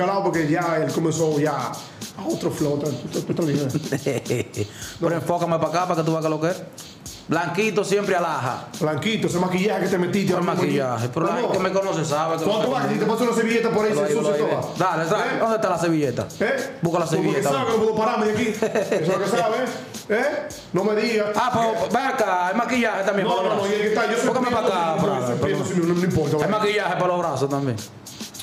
calado, porque ya él comenzó ya a otro flow. ¿tú- tú- tú- tú- tú- Pero enfócame para acá para que tú veas que lo que es. Blanquito siempre alaja. Blanquito, ese maquillaje que te metiste. Por maquillaje. Pero la gente que me conoce sabe que te paso una servilleta por ahí, se toda. Dale, dale. ¿Eh? ¿Dónde está la servilleta? ¿Eh? Busca la porque servilleta. que no puedo pararme de aquí. Eso es lo que. ¿Eh? No me digas. Ah, pues ven acá, hay maquillaje también no, para no, no, el yo soy Póngame para acá, no, importa. Vale. maquillaje para los brazos también.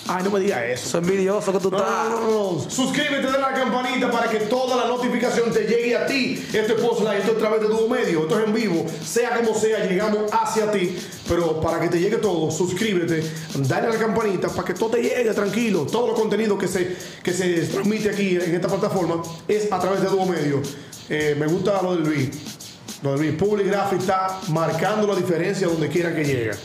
Ay, no me digas eso. Soy envidioso que tú No, estás. no, no, no. Suscríbete, dale a la campanita para que toda la notificación te llegue a ti. Este post live, esto es a través de tu medio, esto es en vivo. Sea como sea, llegamos hacia ti. Pero para que te llegue todo, suscríbete, dale a la campanita para que todo te llegue tranquilo. Todo el contenido que se, que se transmite aquí en esta plataforma es a través de Duo Medio. Eh, me gusta lo de Luis. Lo de Luis. Public Graphic está marcando la diferencia donde quiera que llega.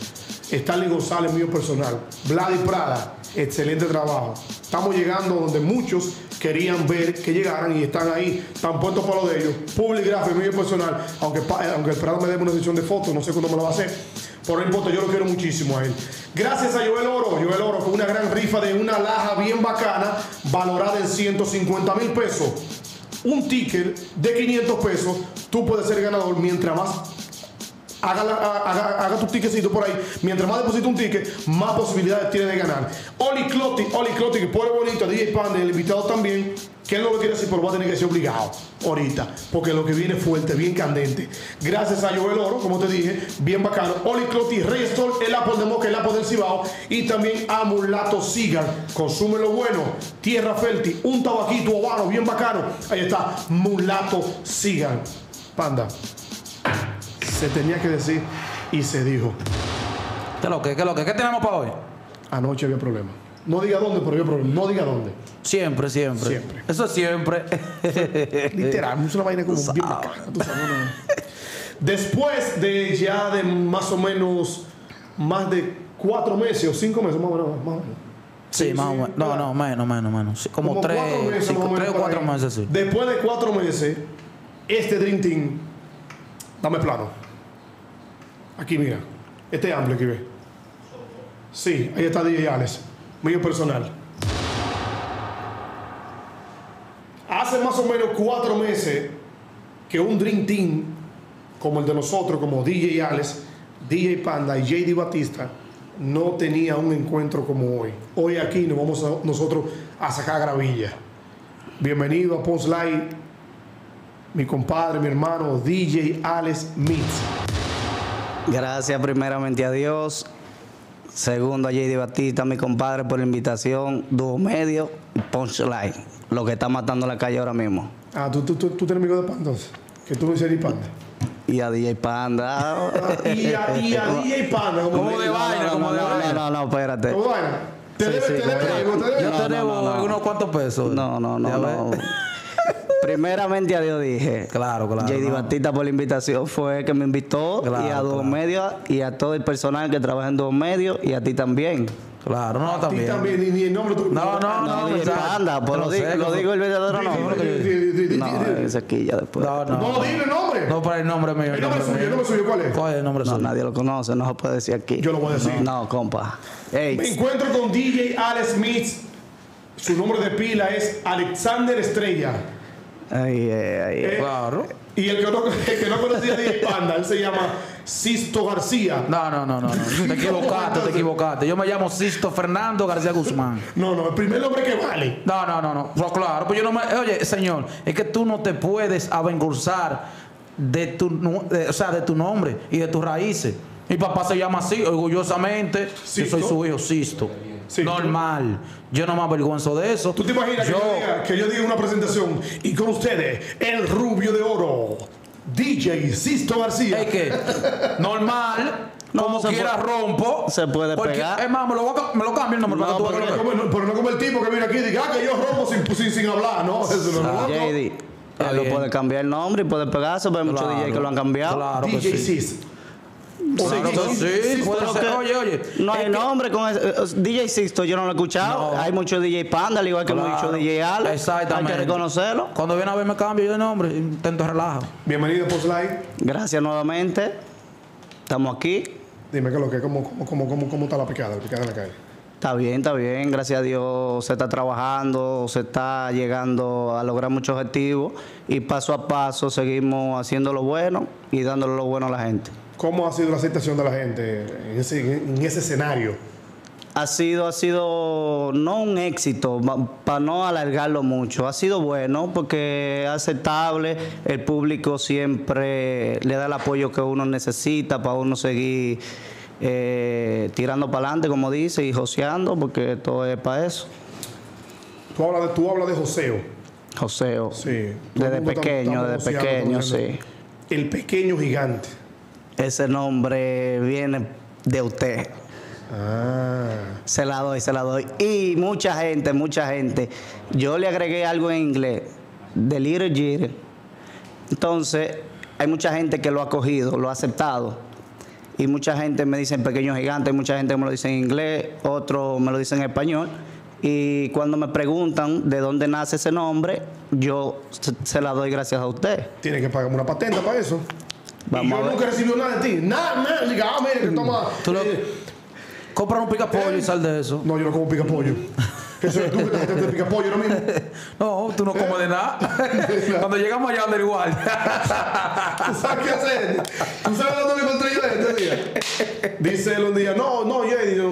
Stanley González, mío personal. Vladi Prada, excelente trabajo. Estamos llegando donde muchos querían ver que llegaran y están ahí, están puestos para lo de ellos. Public Graphic, mío personal, aunque, pa- aunque el Prada me dé una sesión de fotos, no sé cuándo me la va a hacer. Por no importa, yo lo quiero muchísimo a él. Gracias a Joel Oro, Joel Oro con una gran rifa de una laja bien bacana, valorada en 150 mil pesos. Un ticket de 500 pesos, tú puedes ser ganador mientras más haga, haga, haga tu ticketcito por ahí. Mientras más deposita un ticket, más posibilidades tiene de ganar. Oli Clotti, Oli Clotti, que pone bonito, DJ Panda, el invitado también, que él no lo quiere decir, pero va a tener que ser obligado ahorita, porque lo que viene fuerte, bien candente. Gracias a Joel Oro, como te dije, bien bacano. Oli Clotti, Restore, el Apple de Moca, el Apple del Cibao, y también a Mulato Cigar. Consume lo bueno, Tierra Fértil, un tabaquito habano, bien bacano. Ahí está, Mulato Cigar. Panda se tenía que decir y se dijo. ¿Qué lo que? ¿Qué es lo que? ¿Qué tenemos para hoy? Anoche había problema. No diga dónde, pero había problema. No diga dónde. Siempre, siempre. Siempre. Eso es siempre. Literal, es una vaina como bien. Después de ya de más o menos más de cuatro meses o cinco meses, más o menos. Más o menos. Sí, más o menos. No, no, menos, menos, menos. Como, tres, cuatro meses, cinco, o tres o cuatro meses, sí. Después de cuatro meses, este Dream Team, dame plano. Aquí, mira. Este amplio aquí ve. Sí, ahí está DJ Alex, mío personal. Hace más o menos cuatro meses que un Dream Team como el de nosotros, como DJ Alex, DJ Panda y JD Batista, no tenía un encuentro como hoy. Hoy aquí nos vamos nosotros a sacar gravilla. Bienvenido a Post Live, mi compadre, mi hermano, DJ Alex Mix. Gracias primeramente a Dios. Segundo a JD Batista, mi compadre, por la invitación. Dúo Medio y Punchline. Lo que está matando la calle ahora mismo. Ah, tú, tú, tú, tú tienes amigo de Panda, entonces? que tú no eres Panda. Y a DJ Panda. Y, a, y a DJ Panda, como ¿Cómo de no, vaina? no, como no, de no, vaina. no, no, espérate. Te debe, sí, te debe no, algo, te debe Yo te no, debo no, no. unos cuantos pesos. No, no, no, no. Primeramente a Dios dije. Claro, claro, JD no. Batista por la invitación fue el que me invitó. Claro, y a Dúo claro. Medio y a todo el personal que trabaja en Dúo Medio y a ti también. Claro, no, A ti también. también, ni, ni el nombre tuyo. No, no, no. No, no, exacto. Panda, pues lo, no di- sé, lo digo el verdadero nombre. No, ese aquí ya después. No, no. No, dime el nombre. No, pero el nombre mío. El nombre suyo, el nombre suyo, ¿cuál es? ¿Cuál es el nombre No, suyo? nadie lo conoce, no se puede decir aquí. Yo lo voy a decir. No, compa. Ey, Me encuentro con DJ Alex Smith. Su nombre de pila es Alexander Estrella. Ay, ay, ay. Eh, Claro. Y el que no, el que no conocía a DJ Panda, él se llama Sisto García. No, no, no, no, no. Te equivocaste, te equivocaste. Yo me llamo Sisto Fernando García Guzmán. No, no, el primer nombre que vale. No, no, no, no. Pues claro, pues yo no me. Oye, señor, es que tú no te puedes avergonzar de tu, de- o sea, de tu nombre y de tus raíces. Mi papá se llama así, orgullosamente. Sisto. Yo soy su hijo, Sisto. Normal. Yo no me avergüenzo de eso. ¿Tú te imaginas yo, que, yo diga, que yo diga una presentación y con ustedes, el rubio de oro, DJ Sisto García? Es que, normal, No, como quiera puede- rompo. se puede porque, pegar. Es más, me lo, voy a ca- me lo cambio el nombre No, tú Pero no, como, pero no como el tipo que viene aquí y diga ah, que yo rompo sin, sin, sin hablar, ¿no? Eso no loco. JD. Él lo puede cambiar el nombre y puede pegarse, pero hay muchos DJ que lo han cambiado. Claro DJ sí. Claro que sí, puede Pero ser. que Oye, oye. No hay que- nombre con ese- eh, DJ Sixto, yo no lo he escuchado. No. Hay muchos DJ Panda, al igual que Claro. muchos DJ. Hay Exactamente. que reconocerlo. Cuando viene a ver me cambio yo de nombre, intento relajo. Bienvenido a Post Live. Gracias nuevamente. Estamos aquí. Dime qué es lo que, cómo, cómo, cómo, cómo, cómo está la picada, la picada en la calle. Está bien, está bien, gracias a Dios se está trabajando, se está llegando a lograr muchos objetivos y paso a paso seguimos haciendo lo bueno y dándole lo bueno a la gente. ¿Cómo ha sido la aceptación de la gente en ese, en ese escenario? Ha sido, ha sido no un éxito, para no alargarlo mucho, ha sido bueno porque es aceptable, el público siempre le da el apoyo que uno necesita para uno seguir eh, tirando para adelante, como dice, y joseando, porque todo es para eso. Tú hablas de, tú hablas de joseo. Joseo. Sí. Desde pequeño, desde pequeño, sí. El pequeño gigante. Ese nombre viene de usted. Ah. Se la doy, se la doy. Y mucha gente, mucha gente. Yo le agregué algo en inglés, de Little Jeter. Entonces, hay mucha gente que lo ha cogido, lo ha aceptado. Y mucha gente me dice en pequeño gigante, mucha gente me lo dice en inglés, otros me lo dicen en español. Y cuando me preguntan de dónde nace ese nombre, yo se, se la doy gracias a usted. Tiene que pagarme una patente para eso. Vamos y yo nunca recibí nada de ti. Nada, nada. Diga, ah, mire, que toma. Tú lo- eh, Compra un pica pollo y sal de eso. no, yo no como pica pollo. que soy tú que te de pica pollo ahora mismo. No, tú no comes de nada. Cuando llegamos allá anda igual. ¿Tú sabes qué hacer? ¿Tú sabes dónde me encontré yo este día? Dice él un día, no, no, Jay, yo,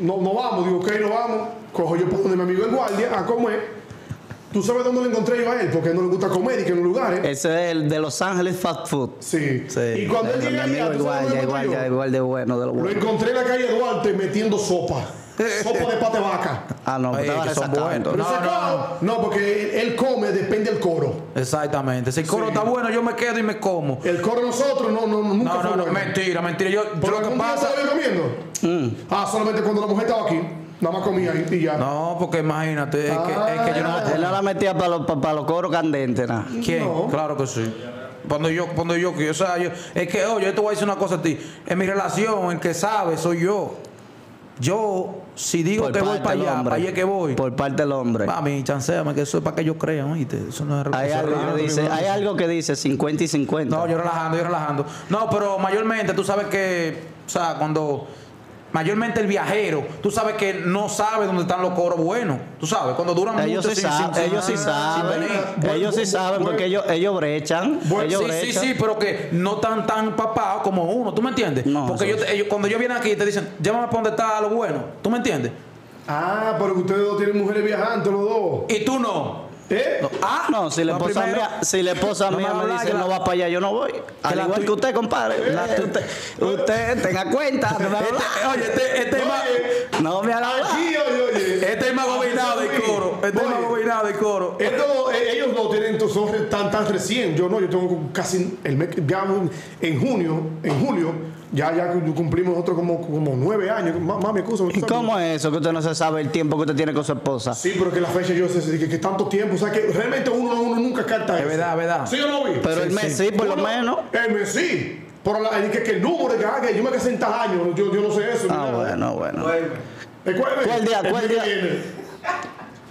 no, no vamos. Digo, ok, no vamos. Cojo yo para donde mi amigo en guardia a comer. ¿Tú sabes dónde lo encontré yo a él? Porque no le gusta comer y que en los lugares. Ese es el de Los Ángeles Fast Food. Sí. Sí. Y cuando él llega allá, ¿tú sabes igual, ya lo igual, encontré ya igual de bueno, de lo Lo bueno. encontré en la calle Duarte metiendo sopa. Sopa de pate vaca. Ah, no, que son buenos. No, sacado, no, porque él, come, depende del coro. Exactamente. Si el coro Sí. está bueno, yo me quedo y me como. El coro nosotros no, no, nunca No, fue no, no, bueno. mentira, mentira. Yo, yo ¿Pero lo que pasa. lo comiendo? Mm. Ah, solamente cuando la mujer estaba aquí. Nada más comía y, ya. No, porque imagínate, es, que, es que yo no. Él no la metía para los, para los coros candentes, nada. ¿Quién? No. Claro que sí. Cuando yo, cuando yo, o sea, yo, es que, oye, yo te voy a decir una cosa a ti. En mi relación, el que sabe soy yo. Yo, si digo Por que voy para allá, hombre. para allá es que voy. Por parte del hombre. Mami, chanceame que eso es para que yo crea, oíste. Eso no es Hay eso algo, raro. que dice, hay algo que dice 50 y 50. No, yo relajando, yo relajando. No, pero mayormente tú sabes que, o sea, cuando mayormente el viajero, tú sabes que no sabe dónde están los coros buenos. Tú sabes, cuando duran ellos mucho sí, sin- saben, sin- ellos sí saben, sin venir. Bueno, ellos sí bueno, saben bueno. porque ellos, ellos brechan, Bueno, ellos Sí, sí, brechan. sí, pero que no tan tan papados como uno, ¿tú me entiendes? No, Porque ellos, ellos- cuando yo vienen aquí te dicen, llévame para donde está lo bueno, ¿tú me entiendes? Ah, pero que ustedes dos tienen mujeres viajantes, los dos. Y tú no. ¿Eh? Ah, No, si la esposa mía, si la esposa No me mía dice que la- no va para allá, yo no voy. Al igual tu- que usted, compadre. La tu- usted, usted tenga cuenta. No. Este- oye, este, este es más, Oye, No me hablar. aquí, oye, oye. este es más gobernado del coro. Este es más Oye, gobernado del coro. Esto, eh, ellos no tienen, entonces, son re- tan, recién. Yo no, yo tengo casi el mes, ya en junio, en julio, ya, ya cumplimos nosotros como, como nueve años. Ma- Mami, excusa. ¿Y cómo es eso que usted no se sabe el tiempo que usted tiene con su esposa? Sí, pero que la fecha yo sé que, que tanto tiempo, o sea que realmente uno, uno nunca carta Es eso. verdad, es verdad. ¿Sí o no, vi? Pero el mes sí, por lo menos. El mes sí. Pero la, el que, que el número de que, que yo me casé en tal año, yo, yo no sé eso. Ah, bueno, bueno. ¿El cuál? ¿Cuál día, El cuál día?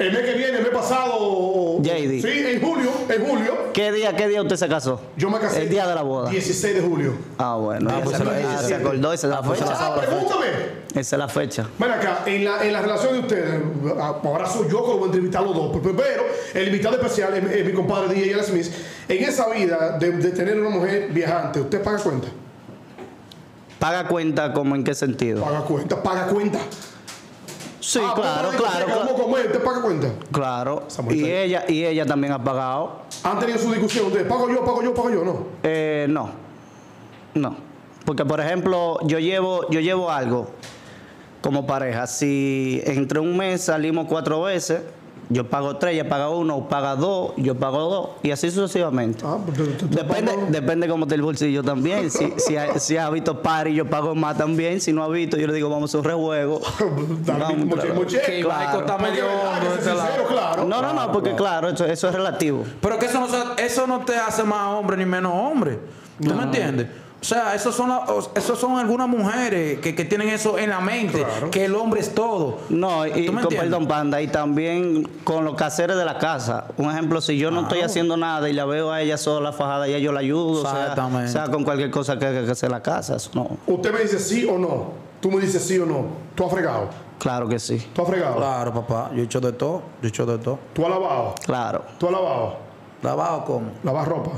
El mes que viene, el mes pasado. JD. Sí, en julio, en julio. ¿Qué día, qué día usted se casó? Yo me casé. El día de la boda. 16 de julio. Ah, bueno. Ah, pues se, la- ah, ese- se acordó, esa es la pues se la fecha. Ah, pregúntame. Esa es la fecha. Ven acá, en la, en la relación de ustedes, ahora soy yo que lo voy a entrevistar a los dos, pero pero el invitado especial es, es mi compadre DJ Alex Smith. En esa vida de, de tener una mujer viajante, ¿usted paga cuenta? ¿Paga cuenta como en qué sentido? Paga cuenta, paga cuenta. Sí, Ah, claro, claro, ¿Cómo claro. comer? ¿Usted paga cuenta? Claro. Y ella, y ella también ha pagado. ¿Han tenido su discusión ustedes? ¿Pago yo, pago yo, pago yo? No. Eh, no. No. Porque, por ejemplo, yo llevo, yo llevo algo como pareja. Si entre un mes salimos cuatro veces, yo pago tres, ella paga uno, o paga dos, yo pago dos. Y así sucesivamente. Ah, pues, tú- tú- tú Depende, depende cómo esté el bolsillo también. Si, si, ha, si ha visto party, yo pago más también. Si no ha visto, yo le digo, vamos a un rejuego. También, Claro. Está medio hondo este lado. claro. No, no, no, porque claro, eso, eso es relativo. Pero que eso no, eso no te hace más hombre ni menos hombre. ¿Tú me entiendes? O sea, esos son, o- esos son algunas mujeres que, que tienen eso en la mente, Claro. que el hombre es todo. No, y ¿Tú me con perdón, panda, y también con los caseres de la casa. Un ejemplo, si yo no estoy haciendo nada y la veo a ella sola fajada, ya yo la ayudo, o sea, Exactamente. sea con cualquier cosa que, que, que sea la casa. Eso no, Usted me dice sí o no. Tú me dices sí o no. Tú has fregado. claro que sí, Tú has fregado. Claro, papá, yo he hecho de todo, yo he hecho de todo. Tú has lavado. claro. Tú has lavado. ¿Lavado cómo? Lavar ropa.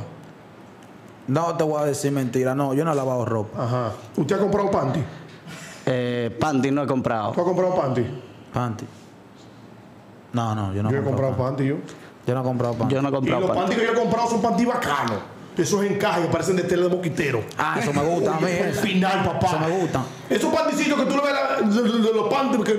No te voy a decir mentira, no, yo no he lavado ropa. Ajá. ¿Usted ha comprado panty? Eh, panty no he comprado. ¿Tú has comprado panty? Panty. No, no, yo no yo he comprado comprado panty. yo. Yo no he comprado panty. Yo no he Y comprado los panty. que yo he comprado son panty bacanos. Esos encajes que parecen de tela de moquitero. Ah, eso me gusta a mí. Eso. final, papá. Eso me gusta. Esos panticitos que tú le ves la- de, los panty que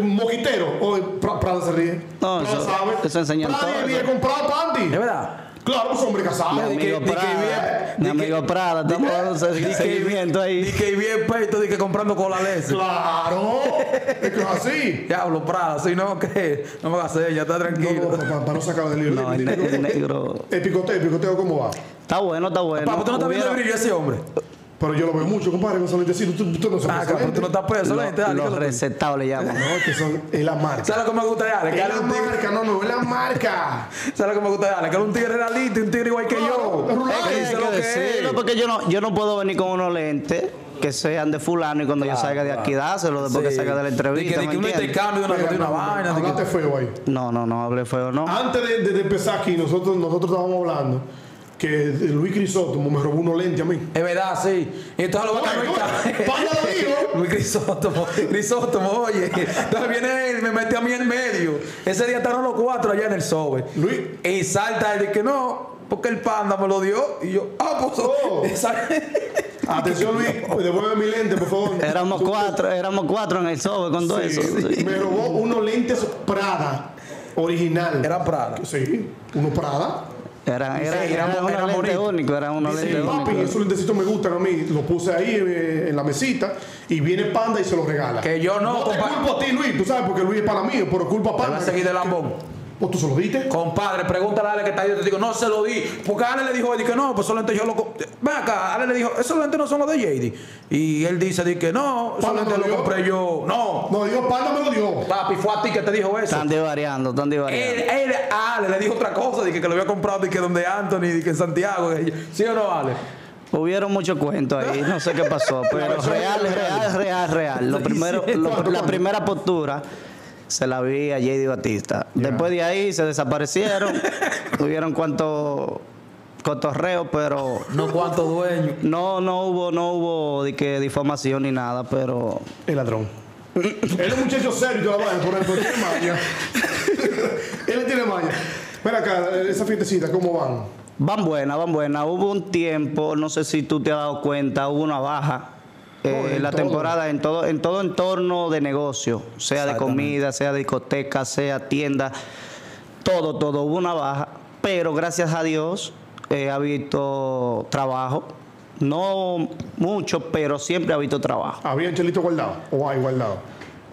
Pra- Prada se ríe. No, Prada eso- sabe. eso Prada todo, había eso. comprado panty. ¿Es verdad? Claro, pues hombre casado. Mi amigo que- Prada, mi amigo Prada, estamos dando seguimiento ahí. que bien peito, di que comprando cola leche. Claro. es que es así. Diablo, Prada, si no, que no me hagas señas, está tranquilo. no, para, no sacar del lío. No, el, ne- el negro. El picoteo, el picoteo, ¿cómo va? Está bueno, está bueno. Papá, ¿tú no estás viendo el brillo ese hombre? Pero yo lo veo mucho, compadre, con esos lentecitos. Tú, tú no Ah, sabes. pero tú no estás peso, Lo- lente, dale, los ¿qué es lo que- recetados le llaman. No, es que son, es la marca. ¿Sabes lo que me gusta de Ale? Que Es la es un tigre. marca, no, no, es la marca. ¿Sabes lo que me gusta de Ale? Que es un tigre realista y un tigre igual que yo. Es que Hay dice que lo que decirlo, es. porque yo no, yo no puedo venir con unos lentes que sean de fulano y cuando yo salga de aquí claro. dárselo después que Sí. salga de la entrevista. que, di ¿me que un entiendes? intercambio de una, Mira, de una no, no, vaina. de que- feo ahí. No, no, no hable feo, no. Antes de, de- de empezar aquí, nosotros, nosotros estábamos hablando que Luis Crisóstomo me robó unos lentes a mí. Es verdad, sí. Y entonces lo oye, Panda lo dijo. Luis Crisóstomo, Crisóstomo, oye. Entonces viene él, me mete a mí en medio. Ese día estaban los cuatro allá en el SOBE. Luis. Y salta él y que no, porque el panda me lo dio. Y yo, ah, pues. Oh. Atención, Luis, devuelve mi lente, por favor. Éramos cuatro, éramos cuatro en el sobre con todo Sí, eso. sí. Me robó unos lentes Prada original. Era Prada. Sí, uno Prada. Era, era, Sí, era, era- era lentes bonito. únicos, eran unos Dice, lentes papi, únicos. esos lentecitos me gustan a mí. Los puse ahí eh, en la mesita y viene Panda y se los regala. Que yo no, No te culpo a ti, Luis, tú sabes, porque Luis es para mí, pero culpa a Te va Panda. a seguir de lambón. ¿O tú se lo diste? Compadre, pregúntale a Ale que está ahí. Yo te digo, no se lo di. Porque Ale le dijo, oye, que no, pues esos lentes yo lo. co- Ven acá, Ale le dijo, esos lentes no son los de JD. Y él dice, di que no, me lo compré yo. No, No, digo, Panda me lo dio. papi, fue a ti que te dijo eso. Están divariando, están Él, divariando. él, Ale le dijo otra cosa, dije que lo había comprado, dije que donde Anthony, dije que en Santiago. que- ¿Sí o no, Ale? Hubieron muchos cuentos ahí, no sé qué pasó, pero real, real. real, real, real. Lo primero, sí. lo- ¿Cuánto, la primera postura se la vi a JD Batista. Después de ahí se desaparecieron, tuvieron cuanto cotorreo, pero No cuántos dueños. no, no hubo, no hubo de que difamación ni nada, pero El ladrón. Él es un muchacho serio por ejemplo, tiene maña. Él tiene maña. Mira acá, esa fiestecita, ¿cómo van? van buenas, van buenas. Hubo un tiempo, no sé si tú te has dado cuenta, hubo una baja. Eh, en la todo. temporada en todo en todo entorno de negocio, sea de comida, sea de discoteca, sea tienda, todo, todo hubo una baja, pero gracias a Dios eh, ha habido trabajo, no mucho, pero siempre ha habido trabajo. ¿Había chelito guardado? ¿O hay guardado?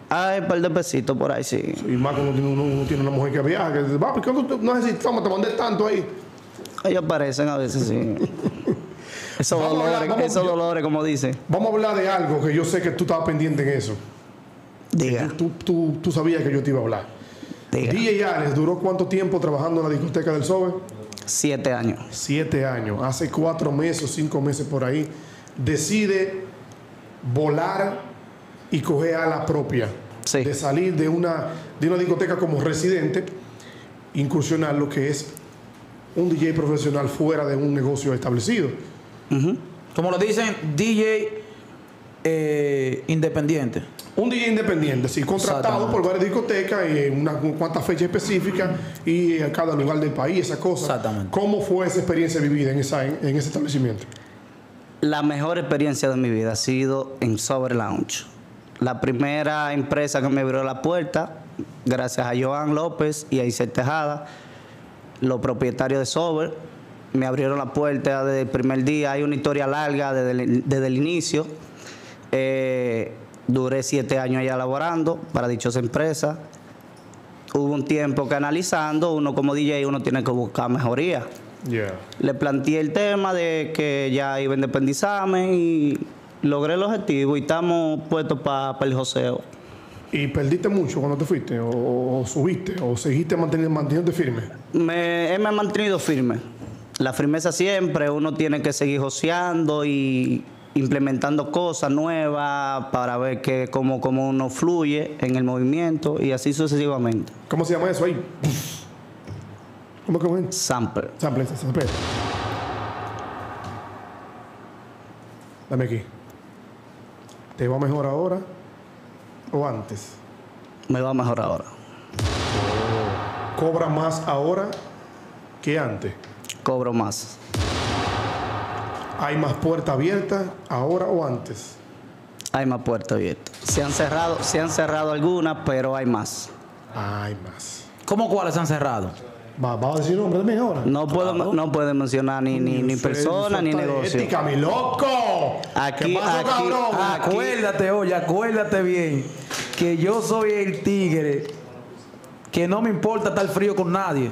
Hay un par de pesitos por ahí, sí. Y más cuando tiene, uno, uno tiene una mujer que viaja, que dice, ¿cuánto tú- no necesitamos, te mandé tanto ahí. Ellos aparecen a veces, sí. Esos hablar, dolores, vamos- esos dolores, como dice. Vamos a hablar de algo que yo sé que tú estabas pendiente en eso. Diga, Tú, tú, tú sabías que yo te iba a hablar. diga. DJ Alex duró cuánto tiempo trabajando en la discoteca del SOBE? Siete años. Siete años. Hace cuatro meses cinco meses por ahí, decide volar y coger a la propia. Sí. De salir de una, de una discoteca como residente, incursionar lo que es un DJ profesional fuera de un negocio establecido. Como lo dicen, DJ eh, independiente. Un DJ independiente, sí, contratado por varias discotecas y en unas cuantas fechas específicas y en cada lugar del país, esa cosa. Exactamente. ¿Cómo fue esa experiencia vivida en, esa, en, en ese establecimiento? La mejor experiencia de mi vida ha sido en Sober Lounge. La primera empresa que me abrió la puerta, gracias a Joan López y a Isel Tejada, los propietarios de Sober, me abrieron la puerta desde el primer día. Hay una historia larga desde el, desde el inicio. Eh, duré siete años allá laborando para dichas empresas. Hubo un tiempo que analizando, uno como DJ, uno tiene que buscar mejoría. Yeah. Le planteé el tema de que ya iba a independizarme y logré el objetivo y estamos puestos para el joseo. ¿Y perdiste mucho cuando te fuiste? ¿O, o subiste? ¿O seguiste manteniendo, manteniéndote firme? Me, me he mantenido firme. La firmeza siempre, uno tiene que seguir joseando y implementando cosas nuevas para ver que cómo, cómo uno fluye en el movimiento y así sucesivamente. ¿Cómo se llama eso ahí? ¿Cómo que es? Sample. Sample, sample. Dame aquí. ¿Te va mejor ahora o antes? Me va mejor ahora. ¿Cobra más ahora que antes? Cobro más. ¿Hay más puertas abiertas ahora o antes? Hay más puertas abiertas. Se han cerrado, se han cerrado algunas, pero hay más. Hay más. ¿Cómo cuáles se han cerrado? Va, va a decir nombre también ahora. No puedo, no puedo mencionar ni, ni, ni persona ni negocio. Ética, mi loco. Aquí- ¿Qué pasó, aquí- cabrón? aquí- Acuérdate, oye, acuérdate bien que yo soy el tigre que no me importa estar frío con nadie.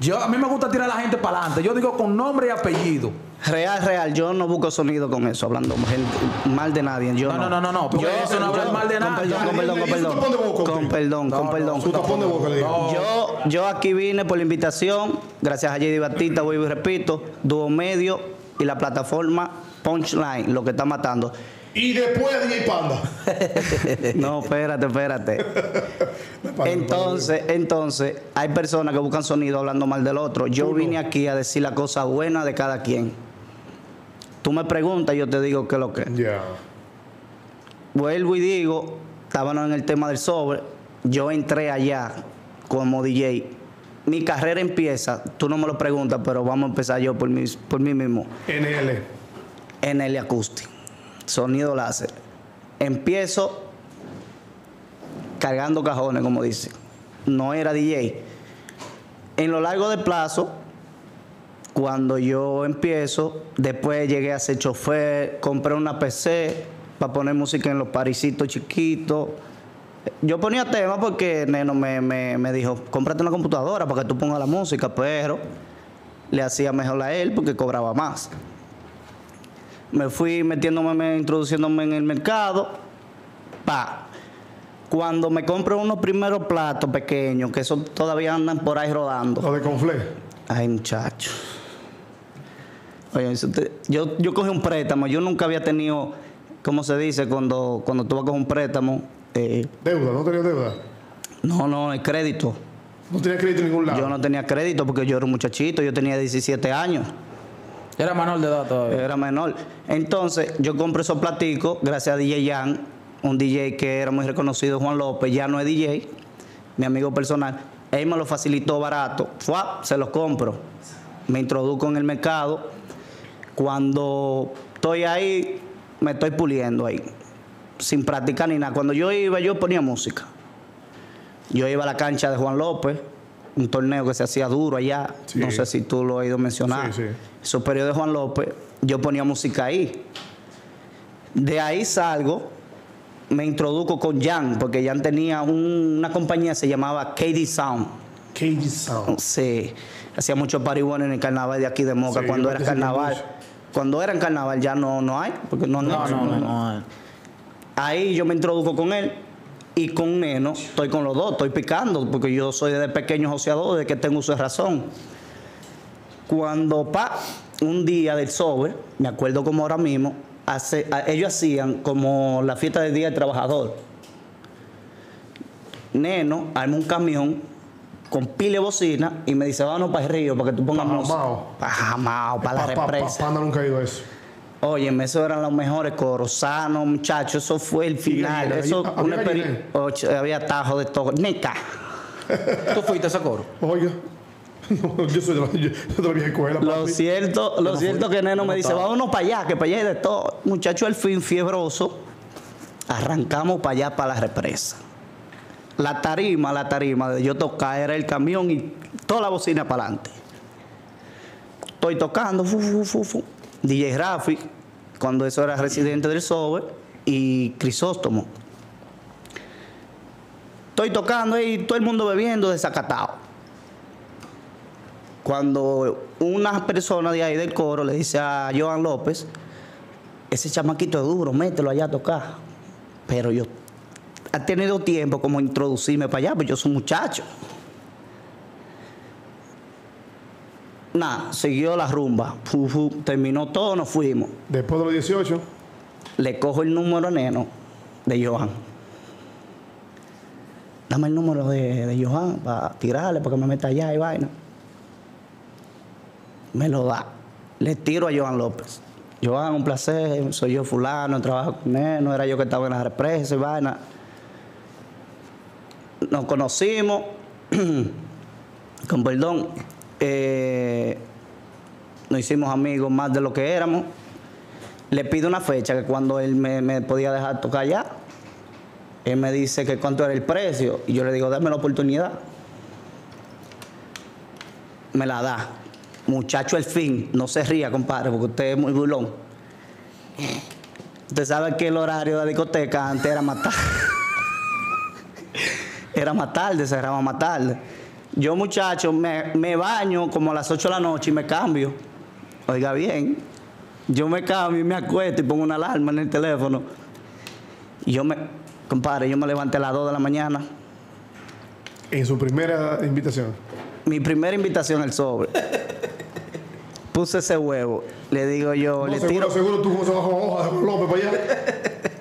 Yo, a mí me gusta tirar a la gente para adelante. Yo digo con nombre y apellido. Real, real. Yo no busco sonido con eso, hablando gente- mal de nadie. Yo No, no, no, no, no, no, porque eso no habla mal de con nadie. Perdón, con perdón, con ¿Y su perdón. Con perdón, con No, perdón. Su tapón de boca le digo. Yo, yo aquí vine por la invitación, gracias a JD Batista, vuelvo y repito, Dúo Medio y la plataforma Punchline, lo que está matando. Y después DJ Panda. No, espérate, espérate. Entonces, entonces, hay personas que buscan sonido hablando mal del otro. Yo vine aquí a decir la cosa buena de cada quien. Tú me preguntas, yo te digo qué es lo que. es. Ya. Vuelvo y digo, estábamos en el tema del sobre. Yo entré allá como DJ. Mi carrera empieza, tú no me lo preguntas, pero vamos a empezar yo por mí, por mí mismo. NL. En el acústico, sonido láser. Empiezo cargando cajones, como dice. No era DJ. En lo largo del plazo, cuando yo empiezo, después llegué a ser chofer, compré una PC para poner música en los parisitos chiquitos. Yo ponía temas porque Neno me, me- me dijo, cómprate una computadora para que tú pongas la música, pero le hacía mejor a él porque cobraba más. Me fui metiéndome, me- introduciéndome en el mercado. Pa. Cuando me compro unos primeros platos pequeños, que esos todavía andan por ahí rodando. Lo de Conflé. Ay, muchacho. Oye, te- yo, yo cogí un préstamo. Yo nunca había tenido, ¿cómo se dice? Cuando, cuando tú vas a coger un préstamo. eh, Deuda, no tenía deuda. no, no, el crédito. No tenía crédito en ningún lado. Yo no tenía crédito porque yo era un muchachito. Yo tenía 17 años. Era menor de edad todavía. Era menor. Entonces, yo compré esos platicos gracias a DJ Jan, un DJ que era muy reconocido, Juan López, ya no es DJ, mi amigo personal. Él me lo facilitó barato. ¡Fua! Se los compro. Me introduzco en el mercado. Cuando estoy ahí, me estoy puliendo ahí. Sin practicar ni nada. Cuando yo iba, yo ponía música. Yo iba a la cancha de Juan López, un torneo que se hacía duro allá. Sí. No sé si tú lo has oído mencionar. Sí, sí. Esos periodos de Juan López, yo ponía música ahí. De ahí salgo, me introduzco con Jan, porque Jan tenía un- una compañía que se llamaba KD Sound. KG Sound. Sí, hacía mucho party bueno en el carnaval de aquí de Moca, Sí, cuando era carnaval. mucho. Cuando era en carnaval ya no, no hay, porque no, No, no, no, no. Ahí yo me introduzco con él y con Neno estoy con los dos, estoy picando, porque yo soy desde pequeño joseador, desde que tengo uso de razón. Cuando pa, un día del sobre, me acuerdo como ahora mismo, hace- a- ellos hacían como la fiesta del Día del Trabajador. Neno arma un camión con pile de bocina y me dice, vámonos para el río para que tú pongas Pa' música. Jamao. Para Jamao, para la Pa- pa- pa- represa. Panda nunca ha ido eso. Óyeme, esos eran los mejores coros, sanos, muchachos, eso fue el final. Eso, había una ocho, había tajo de todo. Nica. ¿Tú fuiste a ese coro? Oiga. No, yo soy de la, yo soy de la vieja escuela, Lo papi. cierto, lo cierto que Neno me dice, vámonos para allá, que para allá hay de todo. Muchacho, al fin fiebroso, arrancamos para allá, para la represa. La tarima, la tarima de yo tocar era el camión y toda la bocina para adelante. Estoy tocando, fu, fu, fu, fu. DJ Rafi, cuando eso era residente del Sober, y Crisóstomo. Estoy tocando y todo el mundo bebiendo desacatado. Cuando una persona de ahí del coro le dice a Joan López, ese chamaquito es duro, mételo allá a tocar. Pero yo ha tenido tiempo como introducirme para allá, pues yo soy un muchacho. Nada, siguió la rumba. Terminó todo, nos fuimos. Después de los 18, Le cojo el número neno de Johan. Dame el número de, de Johan para tirarle, para que me meta allá y vaina. Me lo da. Le tiro a Johan López. Johan, un placer, soy yo fulano, trabajo con él, no era yo que estaba en la represa y vaina. Nos conocimos, con perdón, eh, nos hicimos amigos más de lo que éramos. Le pido una fecha que cuando él me, me podía dejar tocar allá, él me dice que cuánto era el precio y yo le digo, dame la oportunidad. Me la da. Muchacho, el fin, no se ría, compadre, porque usted es muy burlón. Usted sabe que el horario de la discoteca antes era más tarde. era más tarde, cerraba más tarde. Yo, muchacho, me, me baño como a las 8 de la noche y me cambio. Oiga bien, yo me cambio y me acuesto y pongo una alarma en el teléfono. Y yo me, compadre, yo me levanté a las 2 de la mañana. en su primera invitación. Mi primera invitación al sobre. Puse ese huevo. Le digo yo, No, le seguro, tiro. seguro tú se bajó hoja de Juan López para allá.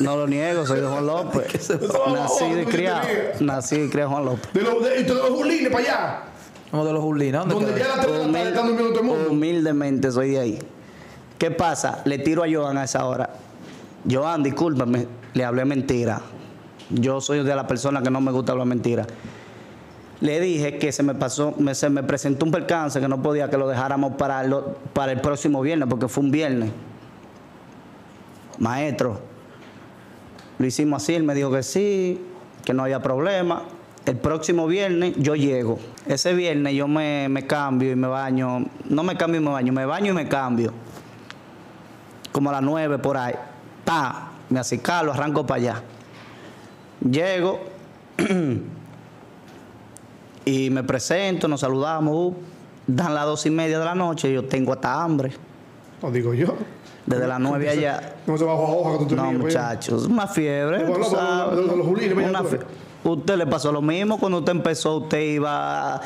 No lo niego, soy de Juan López. Nacido y criado. Nacido y criado Juan López. De los de, y de los Julines para allá. Como de los Julinos. ¿Dónde Donde ya la durmiendo todo el mundo. Humildemente soy de ahí. ¿Qué pasa? Le tiro a Joan a esa hora. Joan, discúlpame, le hablé mentira. Yo soy de la persona que no me gusta hablar mentira. Le dije que se me pasó, me, se me presentó un percance que no podía que lo dejáramos para, lo- para el próximo viernes, porque fue un viernes. Maestro, lo hicimos así, él me dijo que sí, que no había problema. El próximo viernes yo llego. Ese viernes yo me, me cambio y me baño. No me cambio y me baño, me baño y me cambio. Como a las nueve por ahí. Pa, me acicalo, arranco para allá. Llego y me presento, nos saludamos. uh, dan las dos y media de la noche, yo tengo hasta hambre. No digo yo. Desde las nueve allá. No se bajó a hoja que tú No, allá. muchachos, una fiebre. Usted le pasó lo mismo cuando usted empezó, usted iba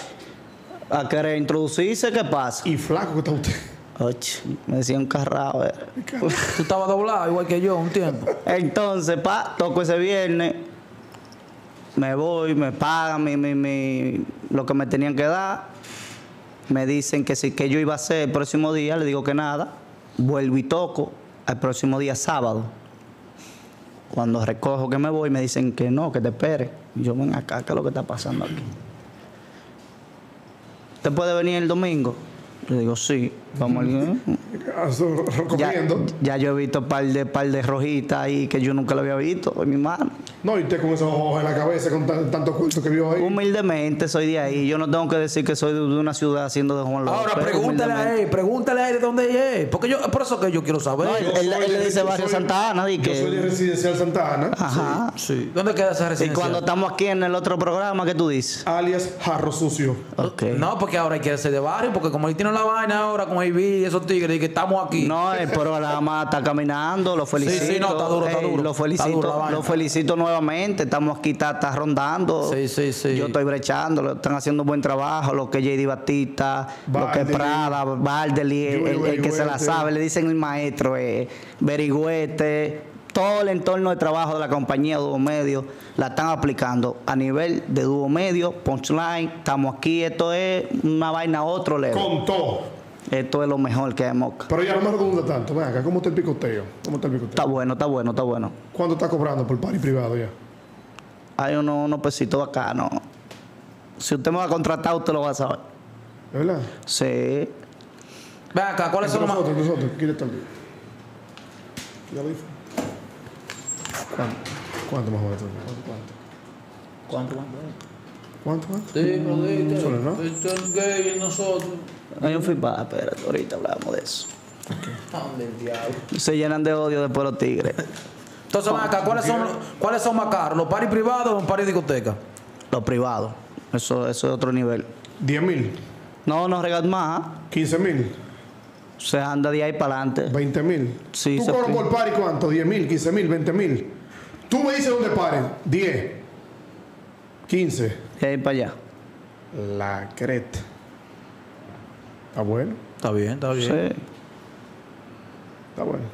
a, querer introducirse, ¿qué pasa? Y flaco que está usted. Och, me decía un carrao. eh. Tú estabas doblado igual que yo un tiempo. Entonces, pa, toco ese viernes, me voy, me pagan mi, mi- lo que me tenían que dar, me dicen que sí, que yo iba a hacer el próximo día, le digo que nada, vuelvo y toco al próximo día sábado. Cuando recojo que me voy, me dicen que no, que te espere. Y yo, ven acá, ¿qué es lo que está pasando aquí? ¿Usted puede venir el domingo? Le digo, sí, vamos eso, Ya, yo he visto par de par de rojitas ahí que yo nunca lo había visto en mi mano. No, y usted con esos ojos en la cabeza, con tan- tanto cuento que vio ahí. Humildemente soy de ahí. Yo no tengo que decir que soy de, una ciudad siendo de Juan López. Ahora pregúntale a él, pregúntale a él de dónde es. Porque yo, por eso que yo quiero saber. No, Yo él- le dice yo Barrio soy- Santa Ana, di Yo que- soy de Residencial Santa Ana, Ajá. Sí. ¿Dónde queda esa Y residencia? cuando estamos aquí en el otro programa, ¿qué tú dices? alias Jarro Sucio. Ok. No, porque ahora hay que ser de barrio, porque como él tiene la vaina ahora con Y esos tigres, y que estamos aquí. No, el programa está caminando, lo felicito. sí, no, está duro, está Ey, duro. Lo Está felicito, duro lo felicito nuevamente. Estamos aquí, está, está rondando. Sí, sí, sí. Yo estoy brechando, lo están haciendo un buen trabajo. Lo que es JD Batista, lo que Prada, Valdeli, el, Yuri el- el que se la sabe, le dicen el maestro, eh, Berigüete. Todo el entorno de trabajo de la compañía Dúo Medio la están aplicando a nivel de Dúo Medio, Punchline. Estamos aquí, esto es una vaina a otro level. Con todo. Esto es lo mejor que hay en Moca. Pero ya no me redunda tanto. Ven acá, ¿cómo está el picoteo? ¿Cómo está el picoteo? Está bueno, está bueno, está bueno. ¿Cuánto está cobrando por party privado ya? Hay unos, unos pesitos acá, ¿no? Si usted me va a contratar, usted lo va a saber. ¿De verdad? Sí. Ven acá, ¿cuáles son los más? nosotros, nosotros. ¿Quién está el ¿Ya lo hizo? ¿Cuánto? ¿Cuánto más o menos? ¿Cuánto? ¿Cuánto? ¿Cuánto? cuánto? Sí, pero dite, Solo, ¿no? esto es gay en nosotros. Hay un feedback, espérate, ahorita hablamos de eso. ¿Dónde el diablo? Se llenan de odio después los tigres. Entonces, ven acá, ¿cuáles son, ¿cuáles son más caros? ¿Los paris privados o los paris discoteca? Los privados. Eso, eso es otro nivel. 10 mil. No, no regas más. 15 mil, Se anda de ahí para adelante. 20 mil. Sí, ¿Tú cobras por par y cuánto? 10 mil, 15 mil, 20 mil. Tú me dices dónde paren. 10, 15. De ahí para allá. La creta. Está bueno, Está bien, está bien. Sí. está bueno.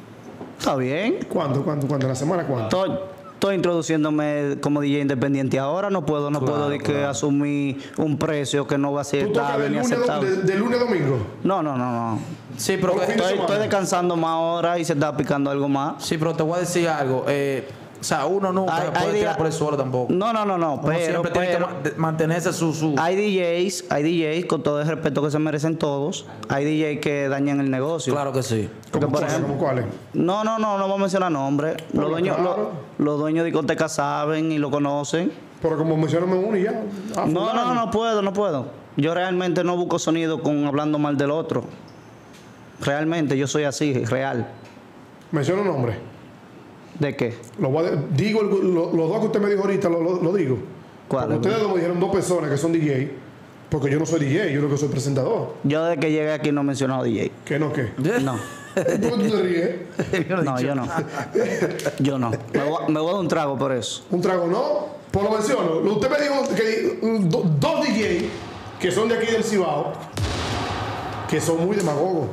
Está bien. ¿Cuánto, cuánto, cuánto? ¿En la semana cuánto? Estoy, estoy introduciéndome como DJ independiente ahora. No puedo, no Claro, puedo de que claro. asumir un precio que no va a ser ¿Tú tocas estable ni aceptable. de, de lunes a domingo? No, no, no, no. Sí, pero, Estoy, estoy descansando más ahora y se está picando algo más. sí, pero te voy a decir algo. eh, o sea, uno nunca Hay- se hay puede tirar por el suelo tampoco. No, no, no, no. Uno Pero, siempre tiene que mantenerse su... su hay DJs, hay DJs con todo el respeto que se merecen todos. Hay DJs que dañan el negocio. Claro que sí. ¿Cómo por cuáles? ejemplo, ¿Cómo cuáles? no, no, no, no vamos a mencionar nombres. Los dueños, claro. los, los dueños de discotecas saben y lo conocen. Pero como mencioname uno y ya. Ah, No, no, no puedo, no puedo. Yo realmente no busco sonido con hablando mal del otro. Realmente yo soy así, real. Menciona un nombre. ¿De qué? Lo voy a de- digo el- lo- los dos que usted me dijo ahorita, lo, lo- lo digo. ¿Cuál? Ustedes me dijeron dos personas que son DJ. Porque yo no soy DJ, yo lo que soy presentador. Yo desde que llegué aquí no he mencionado DJ. ¿Qué no qué? No, ¿Por qué tú te ríes? no, yo no. Yo no. Me voy, a- me voy a dar un trago por eso. Un trago no. Pues lo menciono. Usted me dijo que do- dos DJ que son de aquí del Cibao, que son muy demagogos.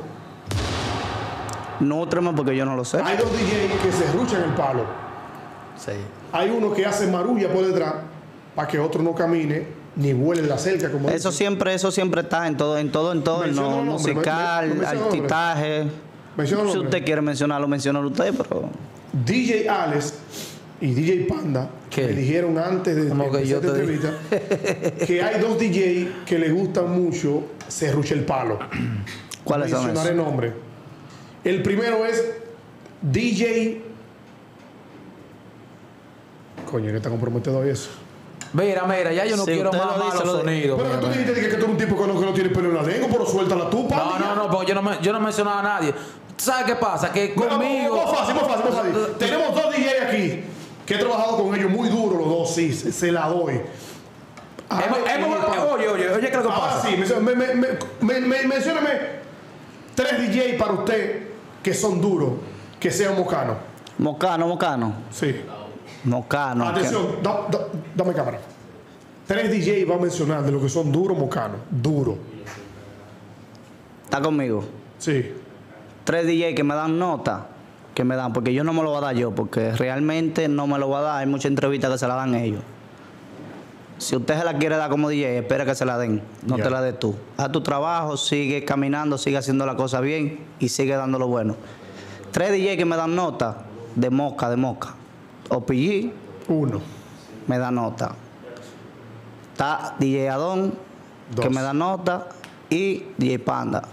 Nútreme porque yo no lo sé. Hay dos DJ que se ruchan el palo. Sí. Hay uno que hace marulla por detrás para que otro no camine ni vuele en la cerca como Eso dicen. siempre, eso siempre está en todo, en todo entorno, los nombres, musical, me- me- artistaje. Si usted quiere mencionarlo, menciónalo usted, pero DJ Alex y DJ Panda ¿Qué? me dijeron antes de, Como de que yo esta entrevista que hay dos DJ que le gustan mucho se el palo. ¿cuáles son esos? nombre. El primero es DJ. Coño, que está comprometedor eso. Mira, mira, ya yo no Si quiero más malos lo- sonidos. Pero que tú dijiste que, que tú eres un tipo que no, que no tiene pelo en la lengua, pero suéltala tú, No, Panda. no, no, porque yo no, me, yo no mencionaba a nadie. ¿Tú ¿Sabes qué pasa? Que conmigo. Más fácil, más fácil, más fácil. Tenemos dos DJ aquí que he trabajado con ellos muy duro, los dos, sí, se, se la doy. Panda. oye, oye, oye, ¿qué es lo que Ahora pasa? sí, me, me, me, me, me- mencióname tres DJ para usted que son duros, que sean mocanos. Mocano, Mocano. Sí. Mocano. que- Atención, da- da- dame cámara. Tres DJ va a mencionar de lo que son duros mocanos. Duro. Está conmigo. Sí. Tres DJ que me dan nota, que me dan, porque yo no me lo voy a dar yo, porque realmente no me lo voy a dar. Hay muchas entrevistas que se la dan ellos. Si usted se la quiere dar como DJ, espera que se la den, no te la des tú. Haz tu trabajo, sigue caminando, sigue haciendo la cosa bien y sigue dando lo bueno. Tres DJ que me dan nota de moca, de moca. OPG Uno. me da nota. Está DJ Adón, que Dos. me da nota, y DJ Panda.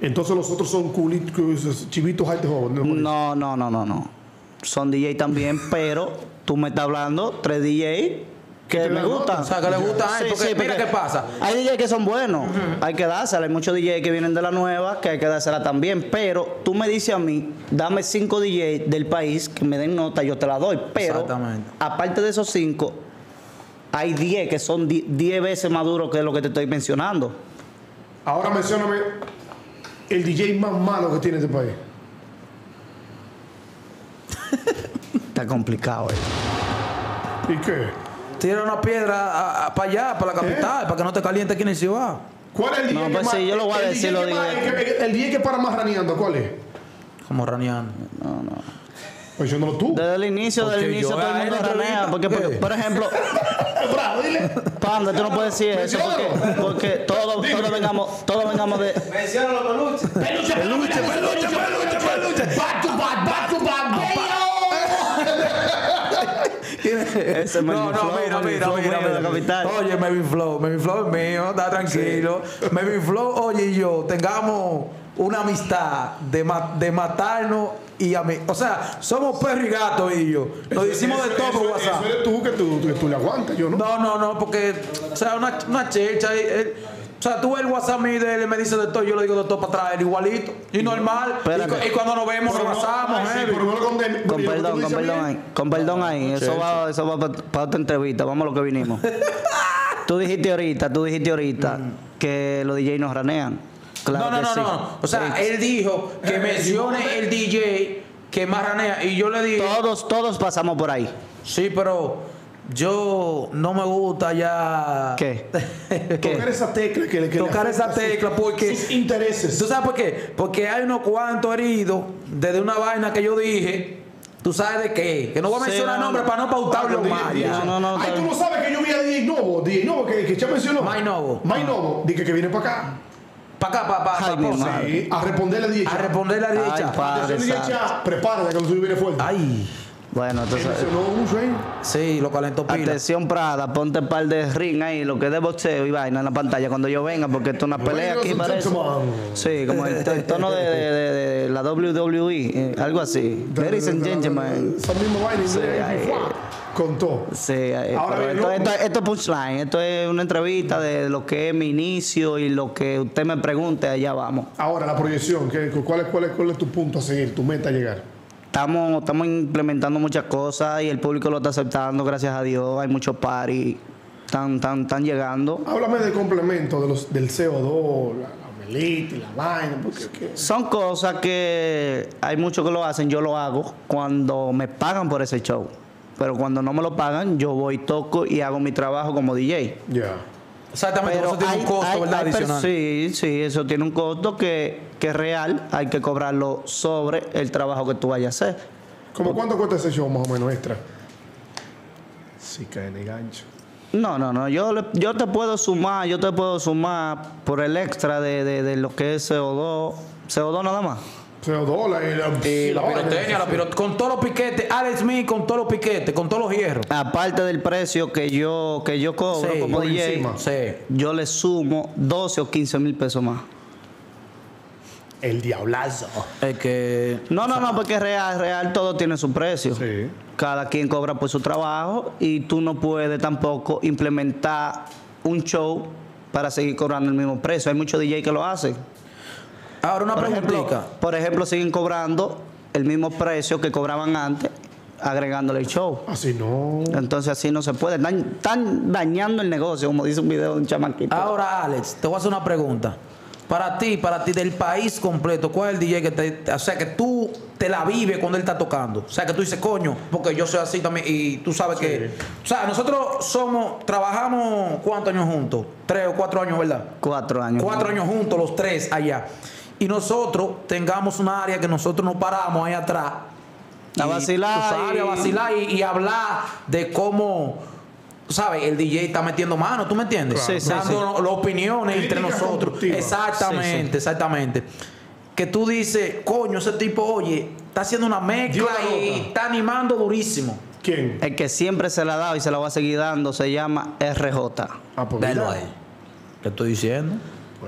Entonces los otros son culitos, chivitos altos jóvenes. No, no, no, no, no. Son DJ también, pero tú me estás hablando tres DJ que me gustan. O sea, que le gusta a él, porque mira qué pasa. Hay DJ que son buenos, hay que dársela. Hay muchos DJ que vienen de la nueva que hay que dársela también. Pero tú me dices a mí, dame cinco DJ del país que me den nota, yo te la doy. Pero Exactamente. aparte de esos cinco, hay 10 que son 10 veces más duros que lo que te estoy mencionando. Ahora mencióname el DJ más malo que tiene este país. Está complicado, eh. ¿Y qué? Tira una piedra para allá, para la capital, para que no te caliente aquí en el ciudad. ¿Cuál es el DJ No, que pues más, sí, yo lo voy a decir, lo digo el, DJ que para más raneando, ¿cuál es? Como raneando. Menciónalo tú. Desde el inicio, Porque desde el inicio yo todo el mundo ranea. Porque, porque, por ejemplo, Bravo, dile. Panda, tú no puedes decir eso porque, porque todos, todos vengamos, todos vengamos de. Menciona los peluches. Peluche, peluche, peluche, peluche, peluche. Back to back, back to back, Ese es no, no, mira, mira, Flow mira, mira. capital. Oye, Melvin Flow, Melvin Flow es mío, está tranquilo. Melvin Flow, oye, y yo tengamos una amistad de, ma- de matarnos y a mí. O sea, somos perro y gato y yo. Nos decimos de todo por WhatsApp. Eso eres tú que tú, que tú le aguantas, yo no. No, no, no, porque, o sea, una, una checha. y- él- o sea, tú ves el WhatsApp mío de él y me dice de todo, yo le digo de todo para atrás, él igualito. Y normal. Y, cuando nos vemos, nos no- sí, lo condenes. Con perdón, con perdón ahí. Con perdón ahí. Eso va, eso va para otra entrevista. Vamos a lo que vinimos. tú dijiste ahorita, tú dijiste ahorita. que los DJ nos ranean. Claro no, no, que no, sí. no. O sea, él dijo que Eh, mencione el DJ que más ranea. Y yo le dije, Todos, todos pasamos por ahí. sí, pero yo no me gusta ya. ¿Qué? Tocar esa tecla que le que le Tocar esa sus- tecla porque- sus intereses. ¿Tú sabes por qué? Porque hay unos cuantos heridos desde una vaina que yo dije. ¿Tú sabes de qué? Que no voy a Sí, mencionar no, nombres no. para no pautarlo Ah, más. No, no, no, Ay, tú no sabes que yo vi a DJ Novo, DJ Novo, que, que ya mencionó. Mike Novo. Mike Novo, dije que viene para acá. Para acá, para pa, Ay, pa. Sí, a responderle a DJ A responderle a DJ prepárate que lo suyo viene fuerte. Ay, Bueno, Se entonces. sí, lo calentó pila. Atención Prada, ponte un par de ring ahí, lo que es de boxeo y vaina en la pantalla cuando yo venga, porque esto es una pelea Ladies aquí and parece. gentlemen. Sí, como el, el tono de, de- de- de la WWE, eh, algo así. Ladies and gentlemen. Esa misma vaina. ¡fua! Contó. Sí, Ahora bien, esto, no- esto- esto es punchline, esto es una entrevista de lo que es mi inicio y lo que usted me pregunte, allá vamos. Ahora, la proyección, ¿qué, cuál, es, cuál, es, ¿cuál es tu punto a seguir, tu meta a llegar? Estamos, estamos implementando muchas cosas y el público lo está aceptando, gracias a Dios. Hay muchos paris, están, están, están llegando. Háblame del complemento de los, del CO2, la, y la vaina, porque. Son cosas que hay muchos que lo hacen, yo lo hago cuando me pagan por ese show. Pero cuando no me lo pagan, yo voy, toco y hago mi trabajo como DJ. Ya. Exactamente, Pero eso tiene hay- un costo, hay- ¿verdad? hay per- Adicional. sí, sí, eso tiene un costo que, que es real, hay que cobrarlo sobre el trabajo que tú vayas a hacer. ¿Cómo cuánto cuesta ese show más o menos extra? Sí, cae en el gancho. No, no, no, yo, yo te puedo sumar, yo te puedo sumar por el extra de, de- de lo que es CO2, CO2 nada más. CO2, la, la, Y la vaina. pirotecnia, la pirot- con todos los piquetes, Alex Smith con todos los piquetes, con todos los hierros. Aparte del precio que yo, que yo cobro Sí, como DJ, encima. Sí. yo le sumo 12 o 15 mil pesos más. El diablazo. Es que. No, no, no, porque es real, real, todo tiene su precio. Sí. Cada quien cobra por su trabajo y tú no puedes tampoco implementar un show para seguir cobrando el mismo precio. Hay muchos DJ que lo hacen. Ahora una Por ejemplo, por ejemplo, siguen cobrando el mismo precio que cobraban antes, agregándole el show. Así no. Entonces así no se puede. Están, están dañando el negocio, como dice un video de un chamaquito. Ahora, Alex, te voy a hacer una pregunta. Para ti, para ti, del país completo, ¿cuál es el DJ que te. O sea, que tú te la vives cuando él está tocando? O sea, que tú dices, coño, porque yo soy así también. Y tú sabes que. O sea, nosotros somos. Trabajamos, ¿cuántos años juntos? Tres o cuatro años, ¿verdad? Cuatro años. Cuatro años juntos, los tres allá. Y nosotros tengamos un área que nosotros nos paramos ahí atrás. A Y, vacilar tú sabes, y- a vacilar y, y hablar de cómo, ¿sabes? El DJ está metiendo mano, ¿tú me entiendes? Claro. Sí, sí, Dando las opiniones entre nosotros. Exactamente, Sí, sí. exactamente. Que tú dices, coño, ese tipo, oye, está haciendo una mezcla una y está animando durísimo. ¿Quién? El que siempre se la ha dado y se la va a seguir dando se llama RJ. Ah, pues ahí. ¿Qué estoy diciendo?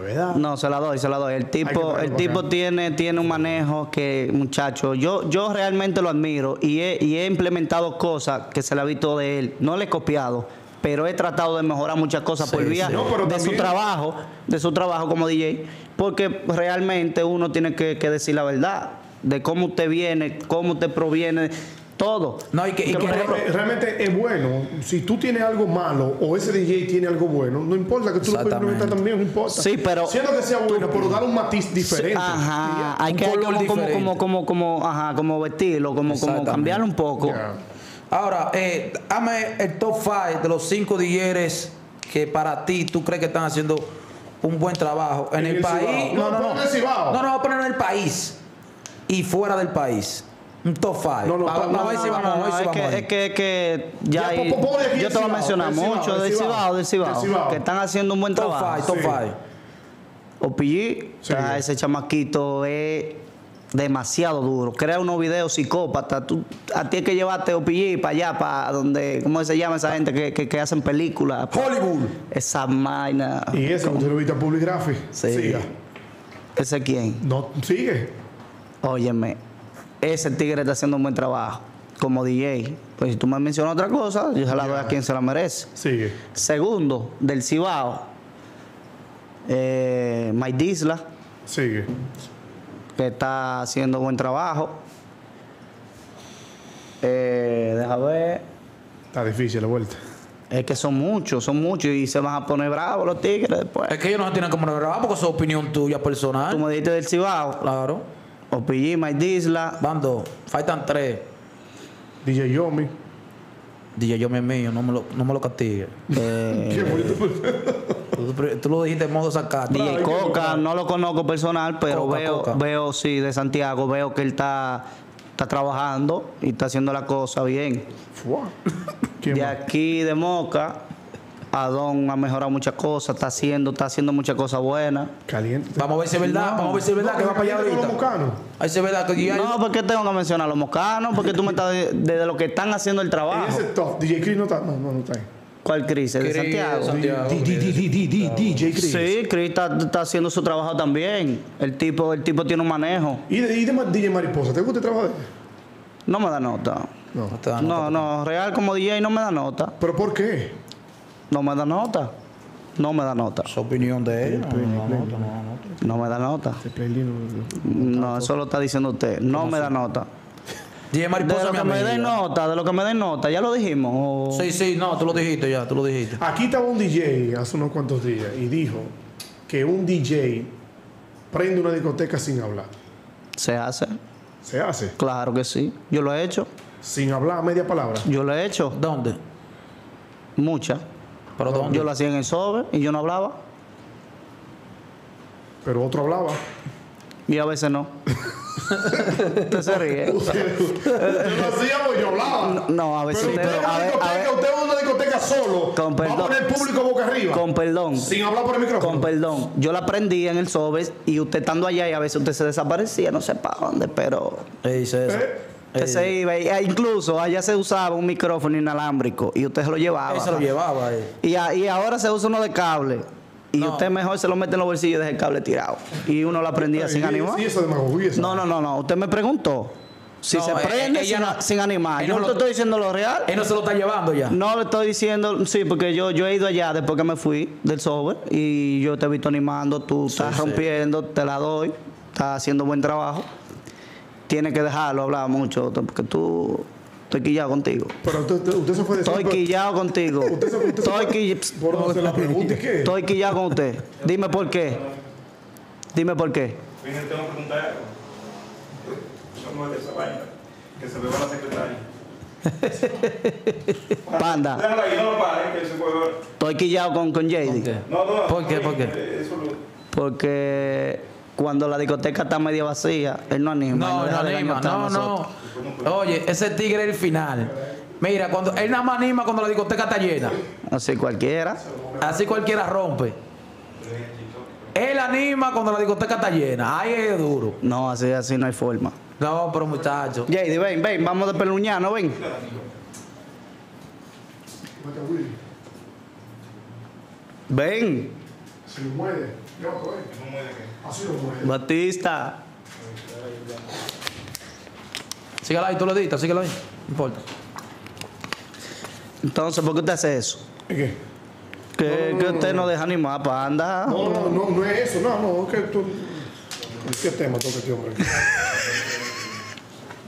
Pues verdad. No, se la doy, se la doy. El tipo, el tipo acá. tiene, tiene un manejo que, muchacho, yo, yo realmente lo admiro y he, y he implementado cosas que se le ha visto de él. No le he copiado, pero he tratado de mejorar muchas cosas Sí, por vía sí. No, de también- su trabajo, de su trabajo como DJ, porque realmente uno tiene que, que decir la verdad de cómo usted viene, cómo usted proviene, todo. No, y que, y Pero que- realmente, realmente es bueno. Si tú tienes algo malo o ese DJ tiene algo bueno, no importa que tú lo puedas también, no importa. Sí, pero- Siendo que sea bueno, pero dar un matiz diferente. Ajá, hay que como, como, como, como, como, ajá, como vestirlo, como, como cambiarlo un poco. Ya. Ahora, eh, dame el top 5 de los cinco DJs que para ti tú crees que están haciendo un buen trabajo en, En el, el país. No, No, no, no. No, no, vamos a poner en el país y fuera del país. Un top 5. No, no, no, no, es, que, es que es que ya, yo te voy a mencionar mucho del Cibao. Del Cibao, que están haciendo un buen Top trabajo. 5, top Sí. 5. OPG, Sí. ah, ese chamaquito es demasiado duro. Crea unos videos psicópatas. Tú, a ti hay que llevarte OPG para allá, para donde, ¿cómo se llama esa gente que, que, que hacen películas? Hollywood. Esa vaina. Y ese, usted lo viste a Public Graphic. Sí. Siga. ¿Ese quién? No, sigue. Óyeme, ese tigre está haciendo un buen trabajo como DJ. Pues si tú me mencionas otra cosa, yo se la doy a quien se la merece. Sigue. Segundo, del Cibao, eh, Mike Disla, Sigue. que está haciendo buen trabajo. Eh, deja ver. Está difícil la vuelta. Es que son muchos, son muchos y se van a poner bravos los tigres después. Es que ellos no se tienen como grabar porque eso es opinión tuya Tú personal. me dijiste del Cibao, Claro. O PG, Mike Disla. Van dos. Faltan tres. DJ Yomi. DJ, yo me mío, no me lo, no me lo castigues. eh, Qué bonito. Tú, tú lo dijiste en modo sacate. DJ Coca, no lo conozco personal, pero Coca, veo, Coca. veo, sí, de Santiago, veo que él está, está trabajando y está haciendo la cosa bien. Fua. ¿Quién De más? aquí de Moca, Adón ha mejorado muchas cosas, está haciendo, está haciendo muchas cosas buenas. Caliente. Vamos a ver si es verdad. Vamos a ver si es verdad que va para allá ahorita. Ahí se ve la que ya No, ¿por qué tengo que mencionar a los mocanos? Porque tú me estás de, de lo que están haciendo el trabajo. ese top, DJ Chris no está. No, no, no está ahí. ¿Cuál Cris? ¿El de Santiago? DJ Chris. Sí, Cris está, está haciendo su trabajo también. El tipo, el tipo tiene un manejo. ¿Y de, y de DJ Mariposa? ¿Te gusta el trabajo de él? No me da nota. No. No no, real como DJ no me da nota. ¿Pero por qué? No me da nota. No me da nota. Es opinión de ellos. No, me da nota. Playlist no- eso lo está diciendo usted. No me da nota. De lo que me den nota, de lo que me den nota, ya lo dijimos. o- Sí, sí, no, tú lo dijiste ya, tú lo dijiste. Aquí estaba un DJ hace unos cuantos días y dijo que un DJ prende una discoteca sin hablar. Se hace. Se hace. Claro que sí. Yo lo he hecho. Sin hablar media palabra. Yo lo he hecho. ¿Dónde? Muchas. ¿Pero dónde? Yo lo hacía en el sobre y yo no hablaba. Pero otro hablaba. Y a veces no. Usted se ríe. Usted lo hacía porque yo hablaba. No, a veces Pero usted- usted a una ver- a discoteca, ver- usted va a una discoteca solo. Con va a perdón. poner el público boca arriba. Con perdón. sin hablar por el micrófono. Con perdón. Yo la prendía en el sobre y usted estando allá y a veces usted se desaparecía, no sé para dónde, pero dice eso. ¿Eh? Usted se iba. y- e incluso allá se usaba un micrófono inalámbrico y usted se lo llevaba. Él se lo llevaba ahí. Y, a- y ahora se usa uno de cable. Y No. usted mejor se lo mete en los bolsillos y deja el cable tirado. Y uno lo aprendía sin animar. Y eso esa. No, no, no, no. Usted me preguntó si No, se eh, prende ella sin, no- sin animar. Yo no lo- te estoy diciendo lo real. Él no se lo está llevando ya. No le estoy diciendo, sí, porque yo, yo he ido allá después que me fui del software y yo te he visto animando, tú estás sí. rompiendo, te la doy, estás haciendo buen trabajo. Tienes que dejarlo hablar mucho, porque tú, estoy quillado contigo. Pero usted, usted- se fue de Estoy siempre- quillado contigo. Usted se, usted Estoy fue- quillado. Por no hacer la pregunta, ¿y qué? Estoy quillado con usted. Dime por qué. Dime por qué. Vine, tengo que preguntar algo. ¿Cómo es esa vaina? Que se beba la secretaria. Panda. Déjalo ahí, no lo pare, que se puede ver. Estoy quillado con, con JD. ¿Por qué? No, no, ¿Por qué? no, ¿Por qué? eh. Porque cuando la discoteca está media vacía, él no anima. él No, no anima. No, no. Oye, ese tigre es el final. Mira, cuando él nada más anima cuando la discoteca está llena. Así cualquiera. Así cualquiera rompe. Él anima cuando la discoteca está llena. Ahí es duro. No, así, así no hay forma. No, pero muchacho. JD, ven, ven, vamos de peluñano, ven. Ven, Se mueve. Batista. Síguelo ahí, tú lo editas, síguelo ahí. No importa. Entonces, ¿por qué usted hace eso? ¿Y qué? Que, que usted no deja animar para andar. No, no, no, no es eso. No, no, es que tú. ¿Qué tema toca este hombre?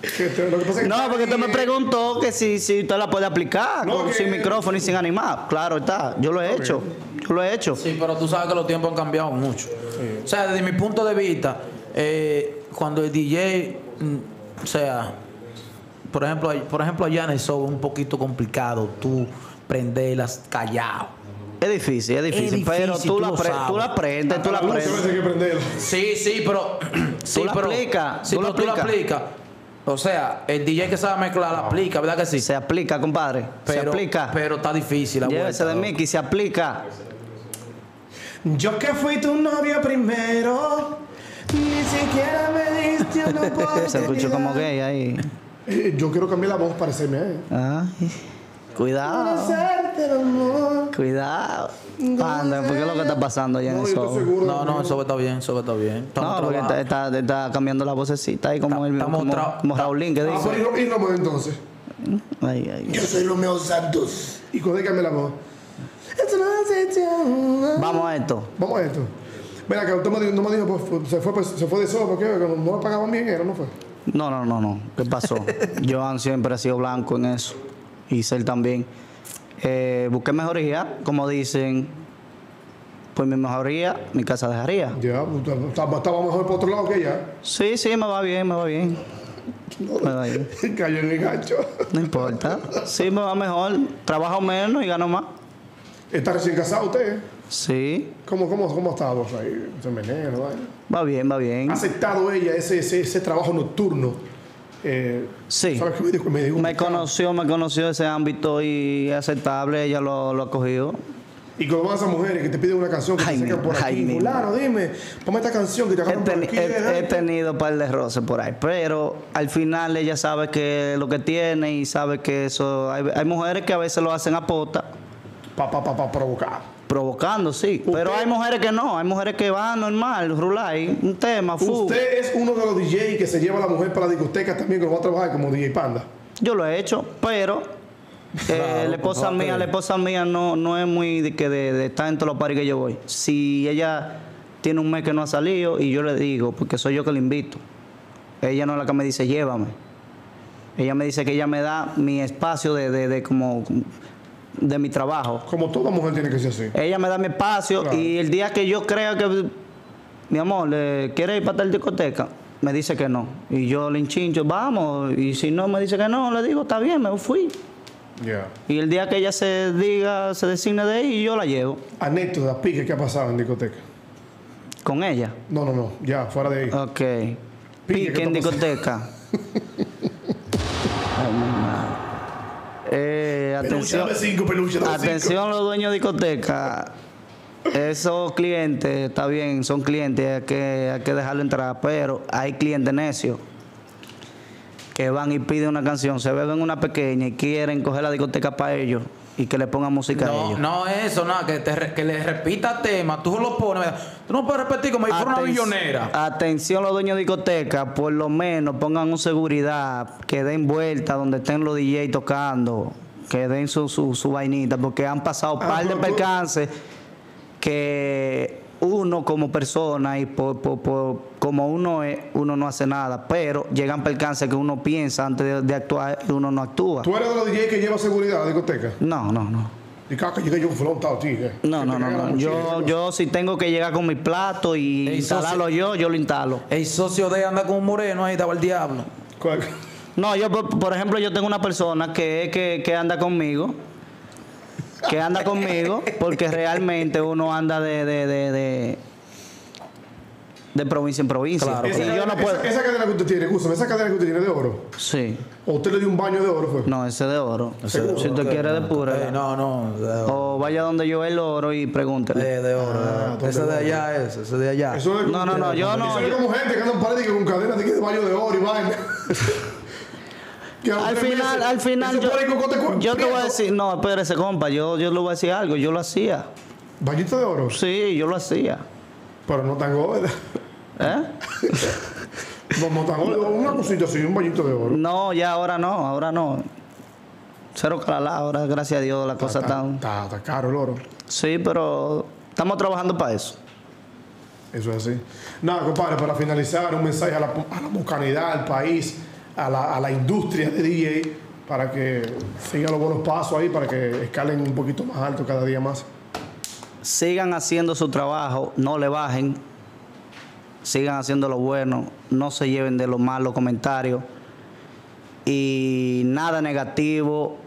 ¿Qué te- Lo que pasa es que. No, porque usted me preguntó que si, si usted la puede aplicar No, con- que- sin micrófono y sin animar. Claro está, yo lo he hecho. Yo lo he hecho. Sí, pero tú sabes que los tiempos han cambiado mucho. O sea, desde mi punto de vista, eh, cuando el DJ, mm, o sea, por ejemplo, por ejemplo allá en el show es un poquito complicado tú prenderlas callado. Es difícil, es difícil, difícil, pero tú, tú la, lo pre- sabes. tú la tú prenderlo. Sí, sí, pero. sí, la pero, aplicas, Sí, tú la pero tú la aplicas. O sea, el DJ que sabe mezclar la aplica, ¿verdad que sí? Se aplica, compadre. se aplica. pero está difícil la Llévese de vuelta, Mickey, se aplica. Yo que fui tu novia primero, ni siquiera me diste una oportunidad. Se escuchó como gay ahí. Eh, Yo quiero cambiar la voz, parecerme a él. Cuidado, Hacerte el amor. cuidado. Panda, ¿por qué es lo que está pasando allá en No, el show? No, no, eso está bien, eso está bien. Estamos No, porque está, está, está cambiando la vocecita ahí como, el, estamos como, como Raulín que Ah, dice. pero y, y Romeo entonces. Ay, ay. Yo soy Romeo Santos. Y con cambia la voz. Vamos a esto. Vamos a esto. Mira, que usted me dijo, no me dijo, pues, fue- se fue, pues, se fue de eso, porque no, no le pagaban bien, era, ¿no fue? No, no, no, no. ¿Qué pasó? Joan siempre ha sido blanco en eso. Y Cel también. Eh, busqué mejoría, como dicen, pues mi mejoría, mi casa dejaría. Ya, estaba estaba mejor por otro lado que ella. Sí, sí, me va bien, me va bien. Me va bien. Cayó en el gancho. No importa. Sí, me va mejor. Trabajo menos y gano más. ¿Está recién casado usted? Sí, ¿Cómo, cómo, cómo está vos ahí? Se menea, ¿no? va bien, va bien. ¿Ha aceptado ella ese, ese, ese trabajo nocturno? Eh, Sí. ¿Sabes qué me dijo? Me dijo Me conoció, me conoció ese ámbito y aceptable, ella lo, lo ha cogido. Y van esas mujeres que te piden una canción que Ay, te sacan por ay, aquí, fulano, dime, ponme esta canción que te He, agarran por teni- aquí. he- he tenido un par de roces por ahí, pero al final ella sabe que lo que tiene y sabe que eso. Hay, hay mujeres que a veces lo hacen a pota, Pa, pa, pa, pa, provocar. Provocando, sí. Pero hay mujeres que no, hay mujeres que van normal, rulay, un tema, fu. Usted es uno de los DJs que se lleva a la mujer para la discoteca también, que lo va a trabajar como DJ Panda. Yo lo he hecho, pero eh, Claro, la esposa mía, la esposa mía no, no es muy de que de, de estar en todos los paris que yo voy. Si ella tiene un mes que no ha salido y yo le digo, porque soy yo que le invito, ella no es la que me dice llévame. Ella me dice que ella me da mi espacio de, de, de como de mi trabajo. Como toda mujer tiene que ser así. Ella me da mi espacio Claro. y el día que yo crea que mi amor le quiere ir para tal discoteca, me dice que no. Y yo le hinchincho, vamos. Y si no me dice que no, le digo, está bien, me fui. Ya. Y el día que ella se diga, se designe de ahí, yo la llevo Anécdota, pique, ¿qué ha pasado en discoteca? con ella. No, no, no, ya, fuera de ahí. Ok. Pique, Pique ¿qué en discoteca. Eh, atención, cinco. atención los dueños de discoteca. Esos clientes, está bien, son clientes, hay que, hay que dejarlo entrar, pero hay clientes necios que van y piden una canción, se beben una pequeña y quieren coger la discoteca para ellos y que le pongan música a No, ellos. no eso, nada, que, te que le repita tema, tú lo pones, tú no puedes repetir como si fuera una millonera. Atención los dueños de discoteca, por lo menos pongan un seguridad, que den vuelta donde estén los DJ tocando, que den su, su, su vainita, porque han pasado Ah, par de tú- percances que uno como persona y por, por- por- como uno es, uno no hace nada, pero llegan percances que uno piensa antes de, de actuar y uno no actúa. ¿Tú eres de los DJs que lleva seguridad a la discoteca? No, no, no. Y llegue yo flotado, tío. No, no, no, no. Yo, yo si tengo que llegar con mi plato y Ey, instalarlo yo, yo lo instalo. El socio de anda con un moreno ahí, estaba el diablo. ¿Cuál? No, yo, por, por ejemplo, yo tengo una persona que, es que, que anda conmigo, que anda conmigo, porque realmente uno anda de, de, de, de, de provincia en provincia. Claro, Y Esa, yo no cadena, puedo. esa, esa cadena que usted tiene, escúchame, esa cadena que usted tiene de oro. Sí, ¿O usted le dio un baño de oro, fue? no, ese de oro. Seguro. si usted quiere de pura. Eh, no, no, de oro. O vaya donde yo el oro y pregúntele. Eh, de oro, de Ah, oro. ¿dónde Ese de allá es, ese de allá. Eso es No, no, no, yo no, Eso es como gente que anda en con cadenas de, de baño de oro y vaina. Al final, meses, al final, yo, yo te voy a decir, no, espérese, compa, yo, yo le voy a decir algo, yo lo hacía. Bañito de oro, Sí, yo lo hacía. pero no tan gorda. ¿Eh? No, no una cosita así, un bañito de oro. No, ya ahora no, ahora no. Cero calala, ahora gracias a Dios la cosa Está, está... está, caro el oro. Sí, pero estamos trabajando para eso. Eso es así. Nada, compadre, para finalizar, un mensaje a la, a la mucanidad, al país, a la, industria de DJ, para que sigan los buenos pasos ahí, para que escalen un poquito más alto cada día más. Sigan haciendo su trabajo, no le bajen. Sigan haciendo lo bueno, no se lleven de los malos comentarios. Y nada negativo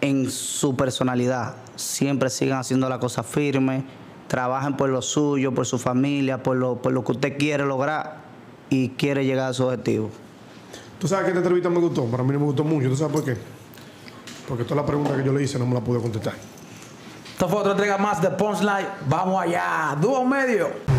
en su personalidad. Siempre sigan haciendo la cosa firme. Trabajen por lo suyo, por su familia, por lo, por lo que usted quiere lograr y quiere llegar a su objetivo. Tú sabes que esta entrevista me gustó, para mí no me gustó mucho. ¿Tú sabes por qué? Porque todas las preguntas que yo le hice no me las pude contestar. Esta fue otra entrega más de Punchline. Vamos allá. Dúo medio.